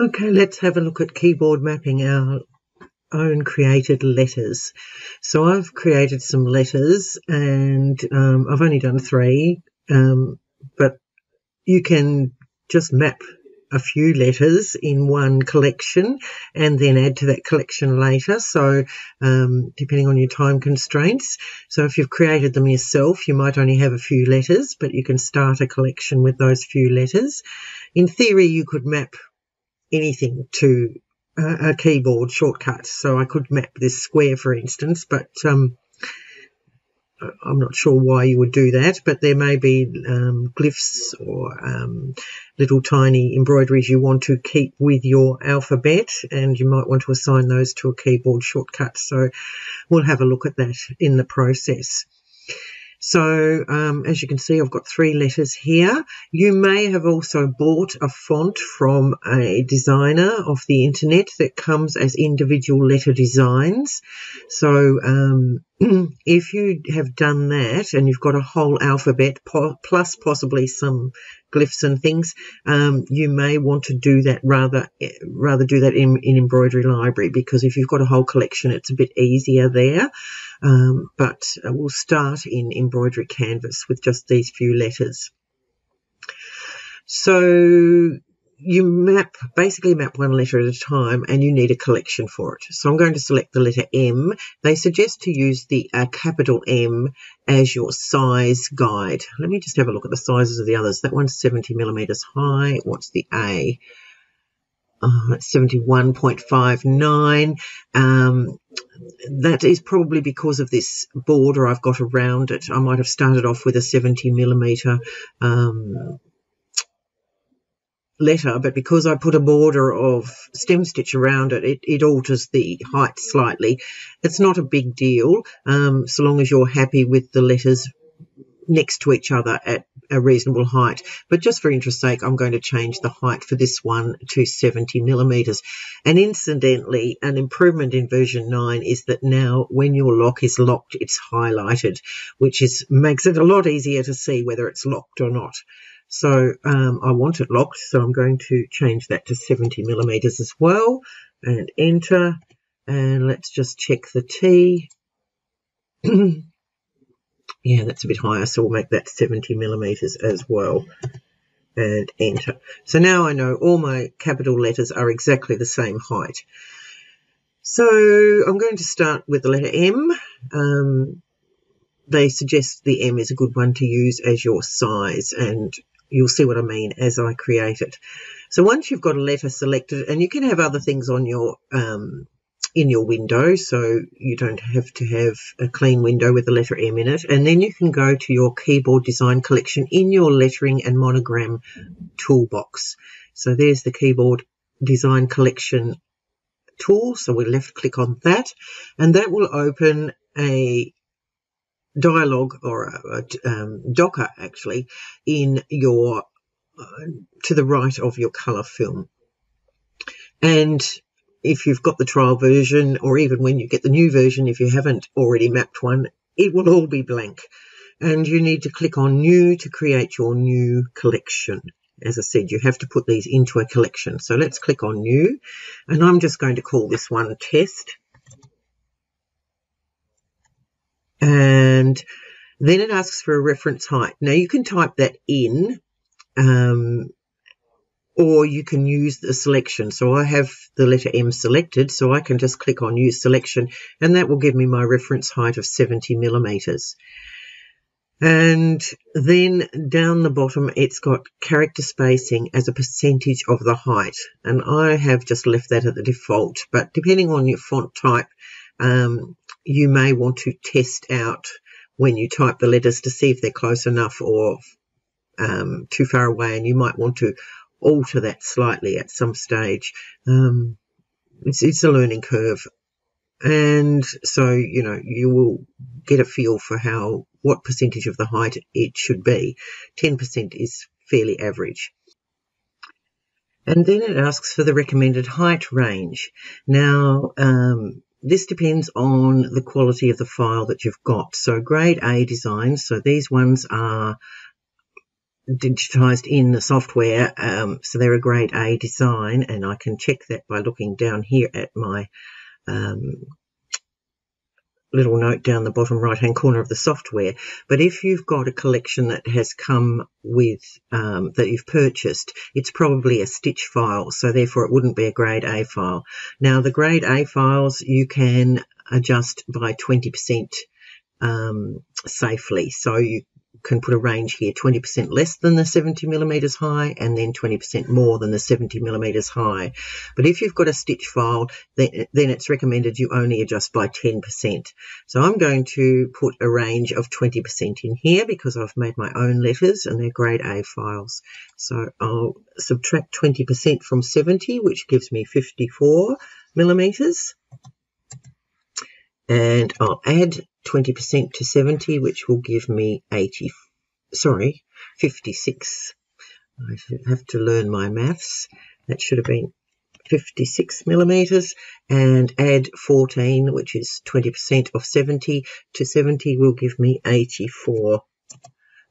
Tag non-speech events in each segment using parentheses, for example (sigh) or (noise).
Okay, let's have a look at keyboard mapping our own created letters. So I've created some letters and um, I've only done three, um, but you can just map a few letters in one collection and then add to that collection later. So, um, depending on your time constraints. So, if you've created them yourself, you might only have a few letters, but you can start a collection with those few letters. In theory, you could map anything to a, a keyboard shortcut. So I could map this square, for instance, but um, I'm not sure why you would do that, but there may be um, glyphs or um, little tiny embroideries you want to keep with your alphabet, and you might want to assign those to a keyboard shortcut. So we'll have a look at that in the process. So um, as you can see, I've got three letters here. You may have also bought a font from a designer off the internet that comes as individual letter designs. So um, (clears throat) if you have done that and you've got a whole alphabet po plus possibly some glyphs and things, um, you may want to do that rather rather do that in, in embroidery library because if you've got a whole collection, it's a bit easier there. Um, but we'll start in embroidery canvas with just these few letters. So you map, basically map one letter at a time and you need a collection for it. So I'm going to select the letter M. They suggest to use the uh, capital M as your size guide. Let me just have a look at the sizes of the others. That one's 70 millimeters high. What's the A? Uh, 71.59. Um, that is probably because of this border I've got around it. I might have started off with a 70 millimeter um, letter, but because I put a border of stem stitch around it, it, it alters the height slightly. It's not a big deal, um, so long as you're happy with the letters next to each other at a reasonable height. But just for interest sake, I'm going to change the height for this one to 70 millimeters. And incidentally, an improvement in version 9 is that now when your lock is locked, it's highlighted, which is makes it a lot easier to see whether it's locked or not. So um, I want it locked, so I'm going to change that to 70 millimeters as well and enter. And let's just check the T. (clears throat) yeah, that's a bit higher, so we'll make that 70 millimeters as well and enter. So now I know all my capital letters are exactly the same height. So I'm going to start with the letter M. Um, they suggest the M is a good one to use as your size and you'll see what I mean as I create it. So once you've got a letter selected, and you can have other things on your um, in your window, so you don't have to have a clean window with the letter M in it. And then you can go to your keyboard design collection in your lettering and monogram toolbox. So there's the keyboard design collection tool. So we left click on that, and that will open a dialogue or a, a um, docker actually in your uh, to the right of your color film and if you've got the trial version or even when you get the new version if you haven't already mapped one it will all be blank and you need to click on new to create your new collection as I said, you have to put these into a collection. So let's click on new and I'm just going to call this one test. and then it asks for a reference height. Now you can type that in um, or you can use the selection. So I have the letter M selected, so I can just click on use selection and that will give me my reference height of 70 millimeters. And then down the bottom, it's got character spacing as a percentage of the height. And I have just left that at the default, but depending on your font type, um, you may want to test out when you type the letters to see if they're close enough or um, too far away, and you might want to alter that slightly at some stage. Um, it's, it's a learning curve, and so you know you will get a feel for how what percentage of the height it should be. Ten percent is fairly average. And then it asks for the recommended height range. Now, um, this depends on the quality of the file that you've got. So grade A designs, so these ones are digitized in the software. Um, so they're a grade A design, and I can check that by looking down here at my um, little note down the bottom right hand corner of the software. But if you've got a collection that has come with, um, that you've purchased, it's probably a stitch file, so therefore it wouldn't be a grade A file. Now, the grade A files you can adjust by 20% um, safely. So you can put a range here 20% less than the 70 millimeters high and then 20% more than the 70 millimeters high. But if you've got a stitch file, then, then it's recommended you only adjust by 10%. So I'm going to put a range of 20% in here because I've made my own letters and they're grade A files. So I'll subtract 20% from 70, which gives me 54 millimeters. And I'll add 20% to 70, which will give me 80, sorry, 56. I have to learn my maths. That should have been 56 millimeters and add 14, which is 20% of 70 to 70 will give me 84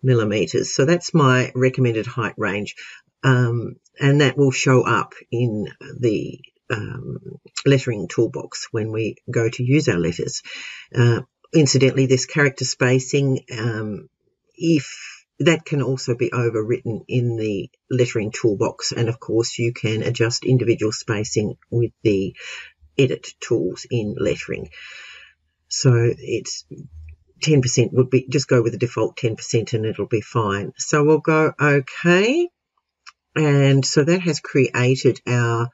millimeters. So that's my recommended height range. Um, and that will show up in the um, lettering toolbox when we go to use our letters. Uh, incidentally, this character spacing, um, if that can also be overwritten in the lettering toolbox, and of course, you can adjust individual spacing with the edit tools in lettering. So it's 10% would be just go with the default 10% and it'll be fine. So we'll go OK. And so that has created our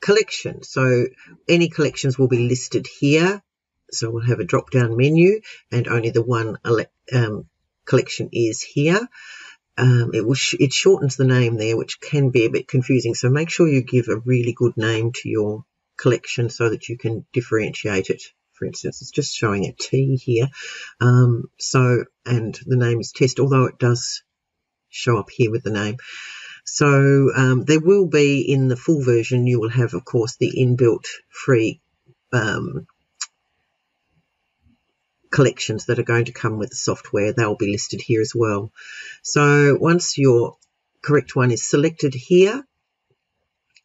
collection. So any collections will be listed here. So we'll have a drop down menu and only the one um, collection is here. Um, it, will sh it shortens the name there, which can be a bit confusing. So make sure you give a really good name to your collection so that you can differentiate it. For instance, it's just showing a T here. Um, so, and the name is test, although it does show up here with the name. So um, there will be in the full version, you will have, of course, the inbuilt free um, collections that are going to come with the software. They'll be listed here as well. So once your correct one is selected here,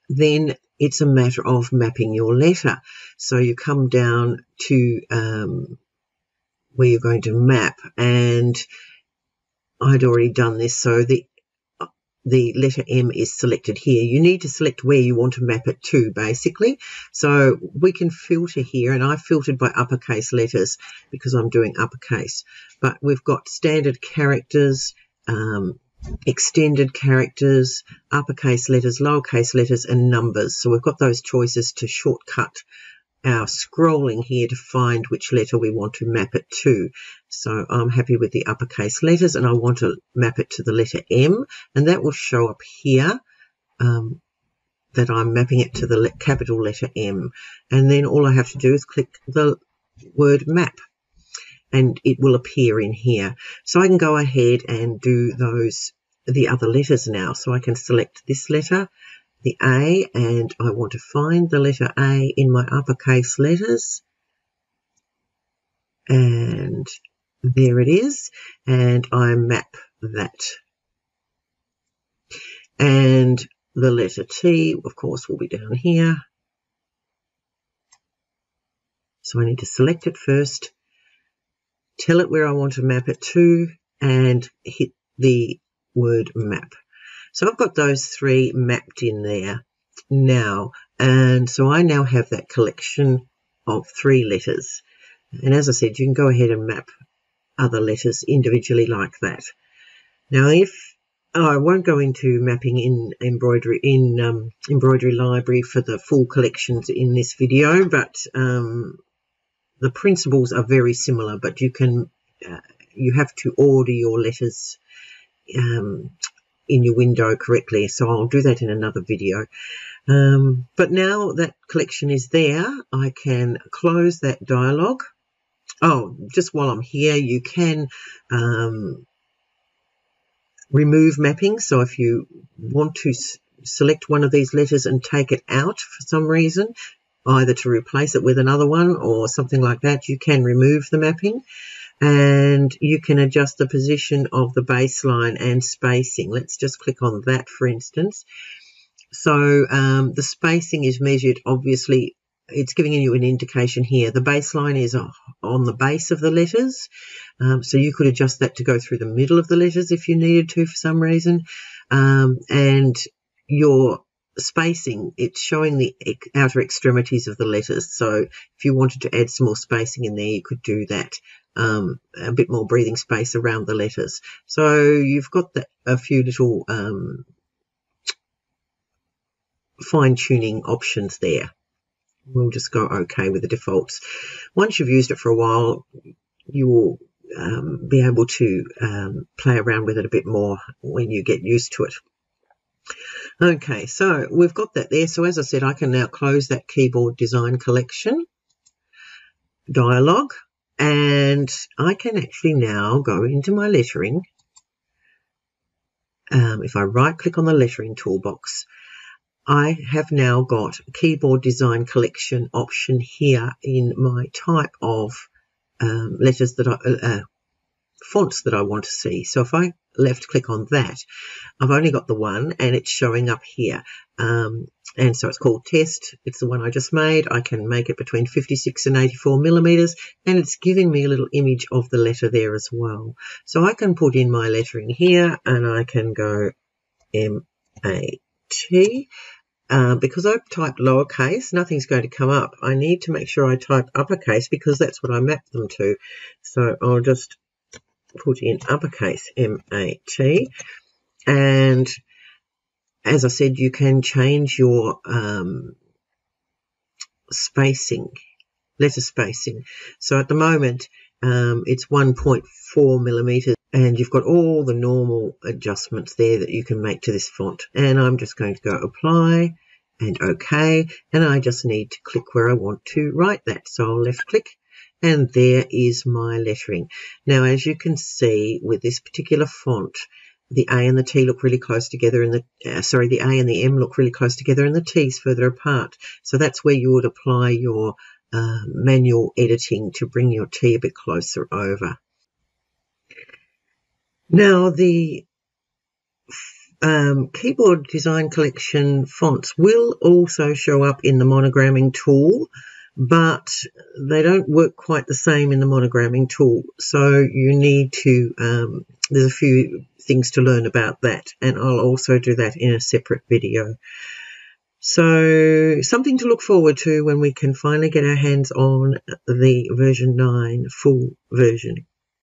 then it's a matter of mapping your letter. So you come down to um, where you're going to map and I'd already done this. So the the letter M is selected here. You need to select where you want to map it to, basically. So we can filter here, and I filtered by uppercase letters because I'm doing uppercase. But we've got standard characters, um, extended characters, uppercase letters, lowercase letters, and numbers. So we've got those choices to shortcut our scrolling here to find which letter we want to map it to. So I'm happy with the uppercase letters and I want to map it to the letter M and that will show up here um, that I'm mapping it to the capital letter M. And then all I have to do is click the word map and it will appear in here. So I can go ahead and do those the other letters now. So I can select this letter the A and I want to find the letter A in my uppercase letters. And there it is. And I map that. And the letter T, of course, will be down here. So I need to select it first, tell it where I want to map it to, and hit the word map. So I've got those three mapped in there now. And so I now have that collection of three letters. And as I said, you can go ahead and map other letters individually like that. Now, if oh, I won't go into mapping in embroidery in um, embroidery library for the full collections in this video, but um, the principles are very similar. But you can uh, you have to order your letters um, in your window correctly. So I'll do that in another video. Um, but now that collection is there, I can close that dialog. Oh, just while I'm here, you can um, remove mapping. So if you want to select one of these letters and take it out for some reason, either to replace it with another one or something like that, you can remove the mapping. And you can adjust the position of the baseline and spacing. Let's just click on that for instance. So um, the spacing is measured obviously it's giving you an indication here. The baseline is on the base of the letters, um, so you could adjust that to go through the middle of the letters if you needed to for some reason. Um, and your spacing, it's showing the outer extremities of the letters. So if you wanted to add some more spacing in there, you could do that. Um, a bit more breathing space around the letters. So you've got a few little um, fine tuning options there. We'll just go OK with the defaults. Once you've used it for a while, you will um, be able to um, play around with it a bit more when you get used to it. Okay, so we've got that there. So as I said, I can now close that keyboard design collection dialog and I can actually now go into my lettering. Um, if I right click on the lettering toolbox, I have now got keyboard design collection option here in my type of um, letters that I, uh, uh fonts that I want to see. So if I left click on that, I've only got the one and it's showing up here. Um, and so it's called test. It's the one I just made. I can make it between 56 and 84 millimeters and it's giving me a little image of the letter there as well. So I can put in my lettering here and I can go M-A-T. Uh, because I've typed lowercase, nothing's going to come up. I need to make sure I type uppercase because that's what I map them to. So I'll just put in uppercase M-A-T. And as I said, you can change your um, spacing, letter spacing. So at the moment, um, it's 1.4 millimeters and you've got all the normal adjustments there that you can make to this font. And I'm just going to go apply and OK. And I just need to click where I want to write that. So I'll left click and there is my lettering. Now, as you can see with this particular font, the A and the T look really close together and the, uh, sorry, the A and the M look really close together and the T's further apart. So that's where you would apply your uh, manual editing to bring your T a bit closer over. Now, the um, keyboard design collection fonts will also show up in the monogramming tool but they don't work quite the same in the monogramming tool. So you need to, um, there's a few things to learn about that, and I'll also do that in a separate video. So something to look forward to when we can finally get our hands on the version 9 full version.